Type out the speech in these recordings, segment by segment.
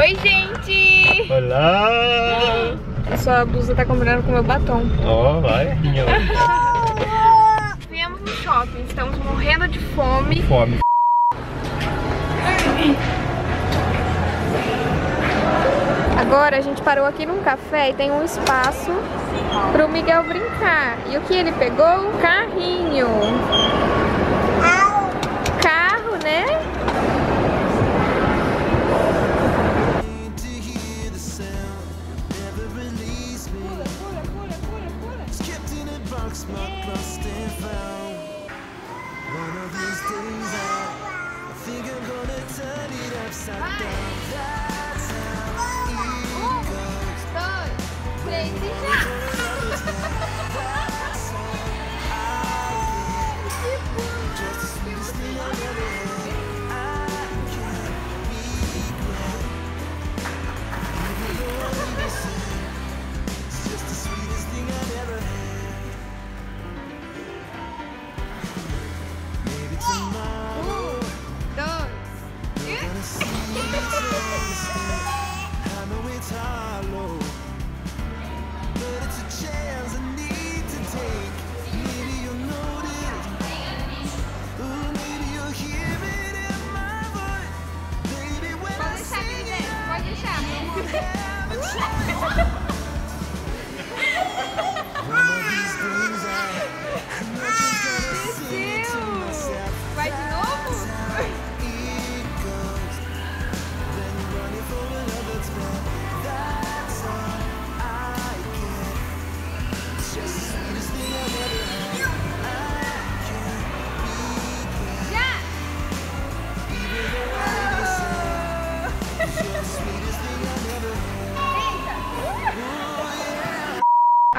Oi, gente! Olá! A sua blusa tá combinando com o meu batom. Ó, oh, vai. Viemos no shopping, estamos morrendo de fome. Fome. Agora a gente parou aqui num café e tem um espaço pro Miguel brincar. E o que ele pegou? Um carrinho. Carro, né?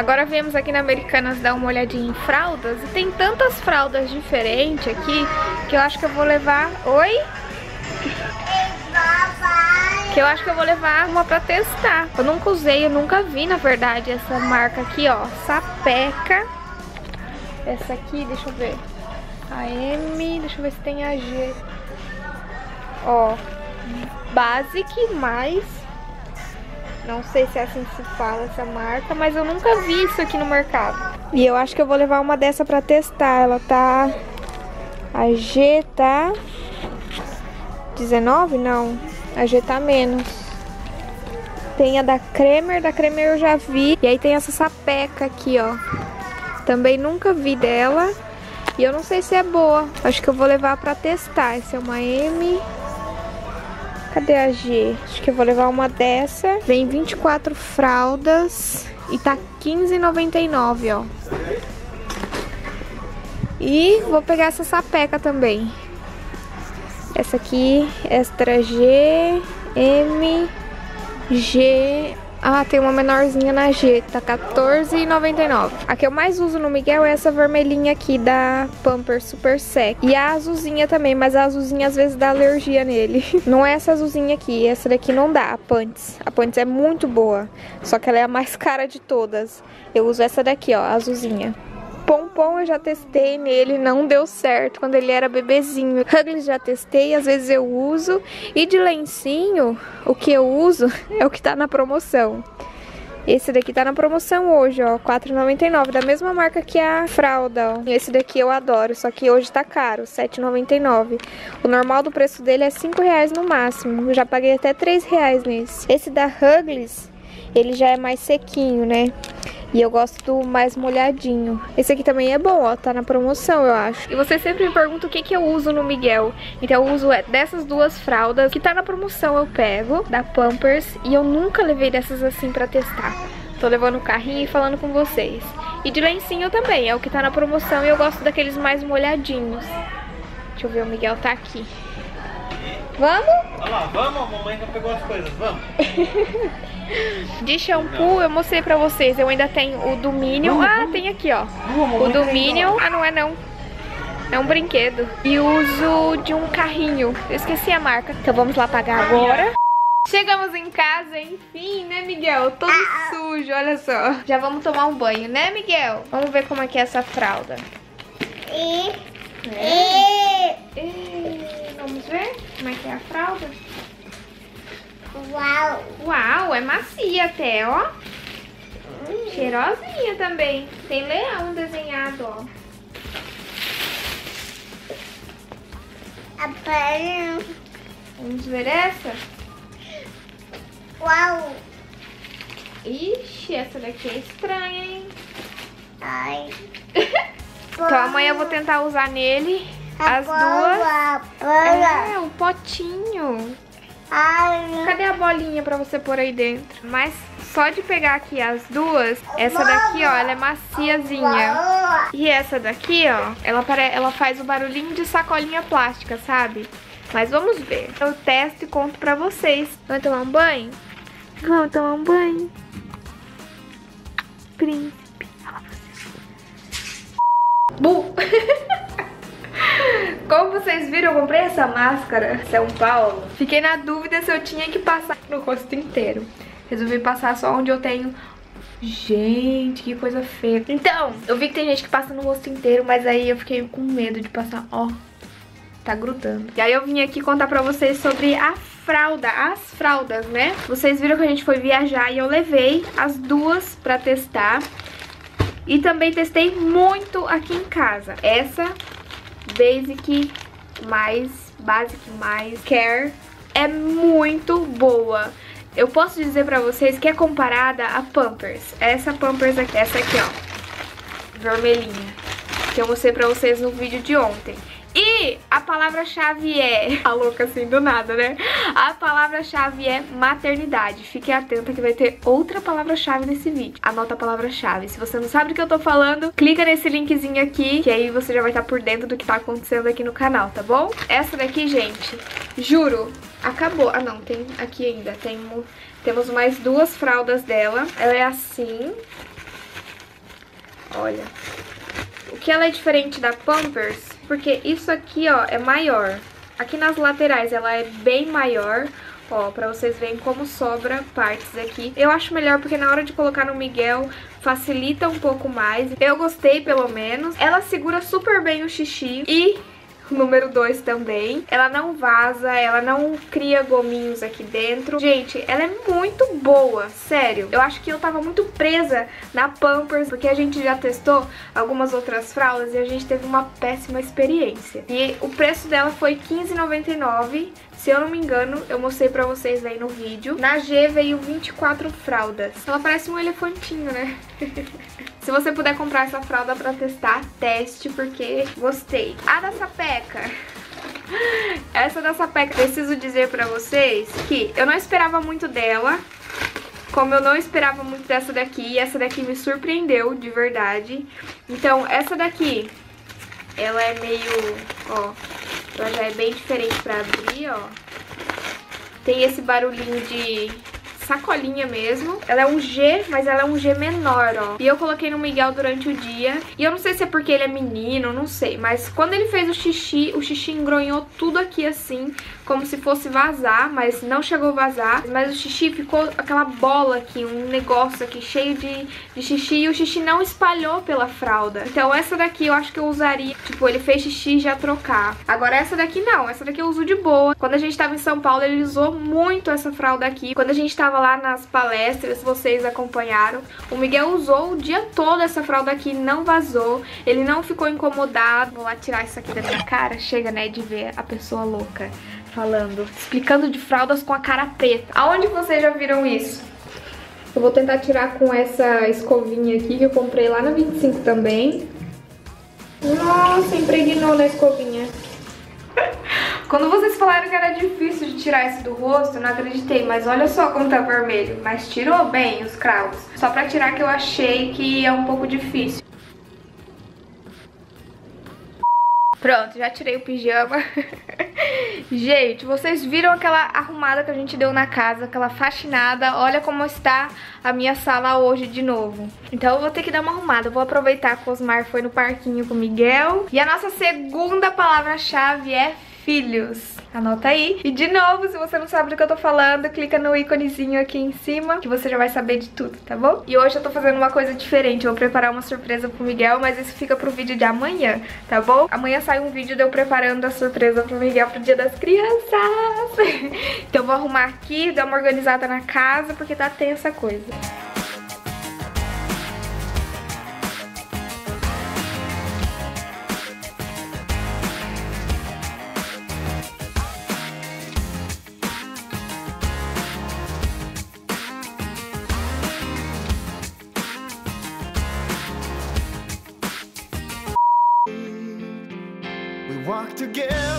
Agora viemos aqui na Americanas dar uma olhadinha em fraldas e tem tantas fraldas diferentes aqui que eu acho que eu vou levar... Oi? Que eu acho que eu vou levar uma pra testar. Eu nunca usei, eu nunca vi, na verdade, essa marca aqui, ó. Sapeca. Essa aqui, deixa eu ver. A M, deixa eu ver se tem a G. Ó, Basic mais não sei se é assim que se fala essa marca, mas eu nunca vi isso aqui no mercado. E eu acho que eu vou levar uma dessa pra testar. Ela tá... A G tá... 19? Não. A G tá menos. Tem a da Kremer, da Kremer eu já vi. E aí tem essa sapeca aqui, ó. Também nunca vi dela. E eu não sei se é boa. Acho que eu vou levar pra testar. Essa é uma M... Cadê a G? Acho que eu vou levar uma dessa. Vem 24 fraldas e tá R$15,99, ó. E vou pegar essa sapeca também. Essa aqui, extra G, M, G, ah, tem uma menorzinha na G, tá R$14,99. A que eu mais uso no Miguel é essa vermelhinha aqui da Pampers Super Sec. E a azulzinha também, mas a azulzinha às vezes dá alergia nele. Não é essa azulzinha aqui, essa daqui não dá, a Pants. A Pants é muito boa, só que ela é a mais cara de todas. Eu uso essa daqui, ó, a azulzinha. Pompom eu já testei nele, não deu certo quando ele era bebezinho. Huggles já testei, às vezes eu uso. E de lencinho, o que eu uso é o que tá na promoção. Esse daqui tá na promoção hoje, ó, R$4,99, da mesma marca que a fralda, ó. Esse daqui eu adoro, só que hoje tá caro, R$7,99. O normal do preço dele é R$5,00 no máximo, eu já paguei até R$3,00 nesse. Esse da Huggles, ele já é mais sequinho, né? E eu gosto do mais molhadinho. Esse aqui também é bom, ó, tá na promoção, eu acho. E você sempre me pergunta o que que eu uso no Miguel. Então eu uso é, dessas duas fraldas, que tá na promoção eu pego, da Pampers. E eu nunca levei dessas assim pra testar. Tô levando o carrinho e falando com vocês. E de lencinho também, é o que tá na promoção e eu gosto daqueles mais molhadinhos. Deixa eu ver, o Miguel tá aqui. Vamos? Olha lá, vamos, a mamãe já pegou as coisas, vamos. De shampoo, eu mostrei pra vocês. Eu ainda tenho o do Minion. Ah, tem aqui, ó. O do Minion. Ah, não é não. É um brinquedo. E uso de um carrinho. Eu esqueci a marca. Então vamos lá pagar agora. Chegamos em casa, enfim, né, Miguel? Todo sujo, olha só. Já vamos tomar um banho, né, Miguel? Vamos ver como é que é essa fralda. E... É. E... Vamos ver como é que é a fralda? Uau. Uau, é macia até, ó. Cheirosinha também. Tem leão desenhado, ó. Vamos ver essa? Uau. Ixi, essa daqui é estranha, hein? Ai. Então amanhã eu vou tentar usar nele as duas. É, um potinho. Ai. Cadê a bolinha pra você pôr aí dentro? Mas só de pegar aqui as duas, essa daqui, ó, ela é maciazinha. E essa daqui, ó, ela, pare... ela faz o barulhinho de sacolinha plástica, sabe? Mas vamos ver. Eu testo e conto pra vocês. Vamos tomar um banho? Vamos tomar um banho. Príncipe. Bu! Vocês viram, eu comprei essa máscara São Paulo. Fiquei na dúvida se eu tinha que passar no rosto inteiro. Resolvi passar só onde eu tenho Gente, que coisa feia. Então, eu vi que tem gente que passa no rosto inteiro, mas aí eu fiquei com medo de passar, ó. Tá grudando. E aí eu vim aqui contar pra vocês sobre a fralda, as fraldas, né? Vocês viram que a gente foi viajar e eu levei as duas pra testar. E também testei muito aqui em casa. Essa Basic mais Basic mais Care é muito boa. Eu posso dizer pra vocês que é comparada a Pampers. Essa Pampers aqui, essa aqui, ó, vermelhinha, que eu mostrei pra vocês no vídeo de ontem. A palavra-chave é... A louca assim do nada, né? A palavra-chave é maternidade. Fique atenta que vai ter outra palavra-chave nesse vídeo. Anota a palavra-chave. Se você não sabe do que eu tô falando, clica nesse linkzinho aqui, que aí você já vai estar por dentro do que tá acontecendo aqui no canal, tá bom? Essa daqui, gente, juro, acabou. Ah, não, tem aqui ainda. Tem, temos mais duas fraldas dela. Ela é assim. Olha. O que ela é diferente da Pampers, porque isso aqui, ó, é maior. Aqui nas laterais ela é bem maior, ó, pra vocês verem como sobra partes aqui. Eu acho melhor porque na hora de colocar no Miguel facilita um pouco mais. Eu gostei, pelo menos. Ela segura super bem o xixi e número 2 também. Ela não vaza, ela não cria gominhos aqui dentro. Gente, ela é muito boa, sério. Eu acho que eu tava muito presa na Pampers, porque a gente já testou algumas outras fraldas e a gente teve uma péssima experiência. E o preço dela foi R$15,99. Se eu não me engano, eu mostrei pra vocês aí no vídeo. Na G veio 24 fraldas. Ela parece um elefantinho, né? Se você puder comprar essa fralda pra testar, teste, porque gostei. A da Sapeca. Essa da Sapeca, preciso dizer pra vocês que eu não esperava muito dela. Como eu não esperava muito dessa daqui, essa daqui me surpreendeu, de verdade. Então, essa daqui, ela é meio, ó, ela já é bem diferente pra abrir, ó. Tem esse barulhinho de sacolinha mesmo. Ela é um G, mas ela é um G menor, ó. E eu coloquei no Miguel durante o dia. E eu não sei se é porque ele é menino, não sei. Mas quando ele fez o xixi, o xixi engronhou tudo aqui assim, como se fosse vazar, mas não chegou a vazar. Mas o xixi ficou aquela bola aqui, um negócio aqui cheio de, de xixi. E o xixi não espalhou pela fralda. Então essa daqui eu acho que eu usaria, tipo, ele fez xixi já trocar. Agora essa daqui não, essa daqui eu uso de boa. Quando a gente tava em São Paulo, ele usou muito essa fralda aqui. Quando a gente tava lá nas palestras, vocês acompanharam, o Miguel usou o dia todo essa fralda aqui, não vazou, ele não ficou incomodado. Vou lá tirar isso aqui da minha cara, chega, né, de ver a pessoa louca falando, explicando de fraldas com a cara preta. Aonde vocês já viram isso? Eu vou tentar tirar com essa escovinha aqui que eu comprei lá na 25 também. Nossa, impregnou na escovinha. Quando vocês falaram que era difícil de tirar esse do rosto, eu não acreditei. Mas olha só como tá vermelho. Mas tirou bem os cravos. Só pra tirar que eu achei que é um pouco difícil. Pronto, já tirei o pijama. gente, vocês viram aquela arrumada que a gente deu na casa, aquela faxinada. Olha como está a minha sala hoje de novo. Então eu vou ter que dar uma arrumada. Vou aproveitar que o Osmar foi no parquinho com o Miguel. E a nossa segunda palavra-chave é filhos. Anota aí. E de novo, se você não sabe do que eu tô falando, clica no íconezinho aqui em cima, que você já vai saber de tudo, tá bom? E hoje eu tô fazendo uma coisa diferente, eu vou preparar uma surpresa pro Miguel, mas isso fica pro vídeo de amanhã, tá bom? Amanhã sai um vídeo de eu preparando a surpresa pro Miguel pro dia das crianças. então eu vou arrumar aqui, dar uma organizada na casa, porque tá tensa a coisa. Together